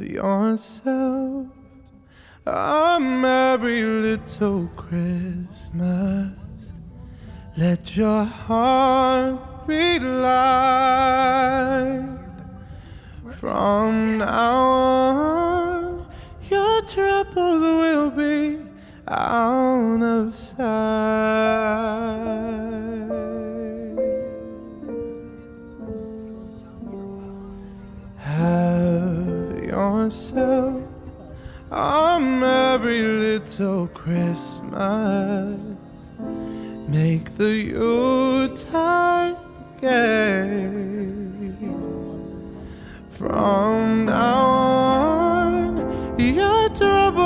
Yourself a merry little Christmas. Let your heart be light. From now on, your troubles will be out of sight. Yourself a merry little Christmas. Make the Yuletide gay. From now on, your troubles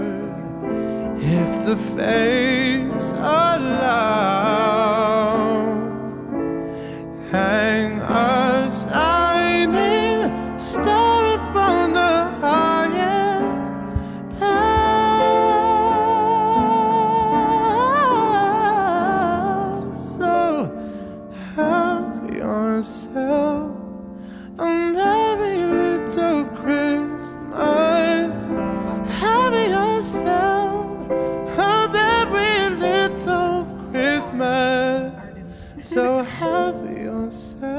if the fates allow. Hang Christmas.